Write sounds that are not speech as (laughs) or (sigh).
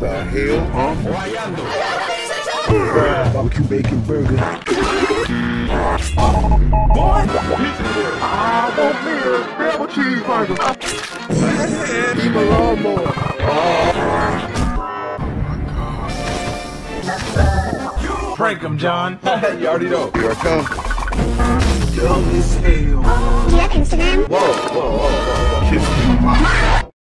The hell? Huh? Why Barbecue bacon burger. Boy! I want me a double cheeseburger. Keep a lawnmower. Prank him, John. (laughs) you already know. Here I come. Dumb as hell. Do you have Instagram? Whoa, whoa, whoa,